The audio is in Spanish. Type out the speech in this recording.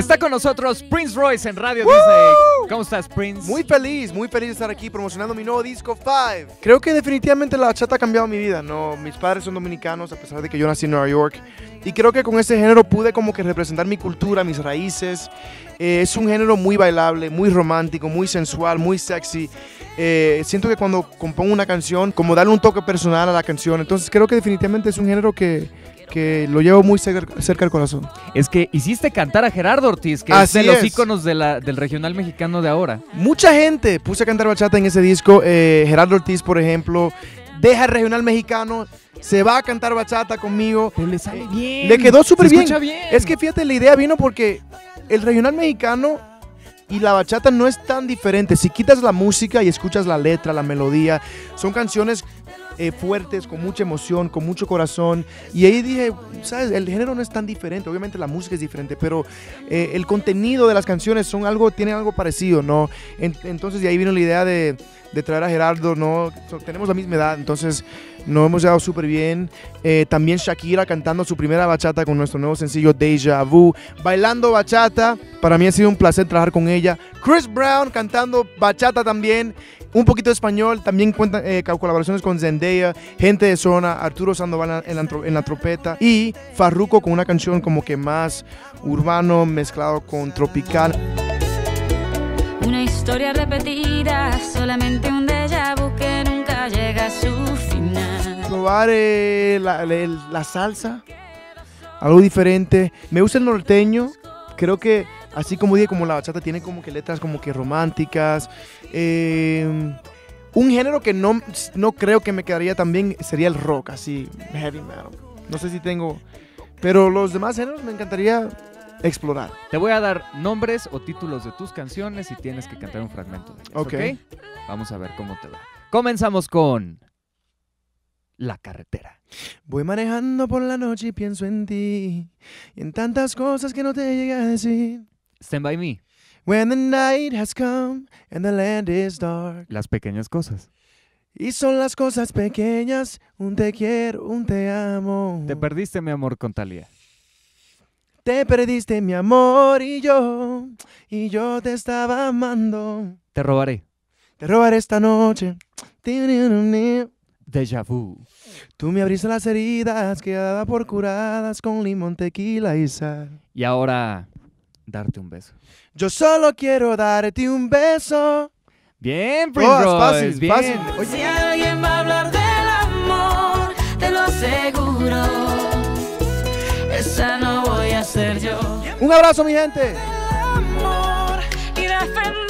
Está con nosotros Prince Royce en Radio Disney. ¿Cómo estás, Prince? Muy feliz, muy feliz de estar aquí promocionando mi nuevo disco 5. Creo que definitivamente la bachata ha cambiado mi vida, ¿no? Mis padres son dominicanos a pesar de que yo nací en Nueva York. Y creo que con ese género pude como que representar mi cultura, mis raíces. Eh, es un género muy bailable, muy romántico, muy sensual, muy sexy. Eh, siento que cuando compongo una canción, como darle un toque personal a la canción. Entonces creo que definitivamente es un género que, que lo llevo muy cerca, cerca al corazón. Es que hiciste cantar a Gerardo Ortiz, que es Así de los es. íconos de la- del regional mexicano de ahora. Mucha gente puse a cantar bachata en ese disco. eh, Gerardo Ortiz, por ejemplo, deja el regional mexicano, se va a cantar bachata conmigo. Pero le sale bien. Le quedó súper bien. Es que fíjate, la idea vino porque el regional mexicano y la bachata no es tan diferente. Si quitas la música y escuchas la letra, la melodía, son canciones eh, fuertes, con mucha emoción, con mucho corazón. Y ahí dije, ¿sabes? El género no es tan diferente. Obviamente la música es diferente, pero eh, el contenido de las canciones son algo, tienen algo parecido, ¿no? En- entonces de ahí vino la idea de, de traer a Gerardo, ¿no? So- tenemos la misma edad, entonces nos hemos llevado súper bien. Eh, también Shakira cantando su primera bachata con nuestro nuevo sencillo Deja Vu. Bailando bachata, para mí ha sido un placer trabajar con ella. Chris Brown cantando bachata también. Un poquito de español, también cuenta eh, co- colaboraciones con Zendaya, gente de zona, Arturo Sandoval en la, en la trompeta y Farruko con una canción como que más urbano mezclado con tropical. Una historia repetida, solamente un déjà vu que nunca llega a su final. probar eh, la, la- la salsa, algo diferente. Me gusta el norteño, creo que así como dije, como la bachata tiene como que letras como que románticas. Eh, un género que no, no creo que me quedaría tan bien sería el rock, así, heavy metal. No sé si tengo, pero los demás géneros me encantaría explorar. Te voy a dar nombres o títulos de tus canciones y tienes que cantar un fragmento de ellas. Ok. ¿ok? Vamos a ver cómo te va. Comenzamos con La carretera. Voy manejando por la noche y pienso en ti y en tantas cosas que no te llegué a decir. Stand by me. When the night has come and the land is dark. Las pequeñas cosas. Y son las cosas pequeñas, un te quiero, un te amo. Te perdiste, mi amor, con Talía. Te perdiste mi amor y yo, y yo te estaba amando. Te robaré. Te robaré esta noche. Déjà vu. Tú me abriste las heridas que daba por curadas con limón, tequila y sal. Y ahora, darte un beso. Yo solo quiero darte un beso. Bien, Prince Oh, Royce, fácil, bien. fácil. Oye, Si alguien va a hablar del amor, te lo aseguro. Esa no voy a ser yo. un abrazo, mi gente. Amor y defender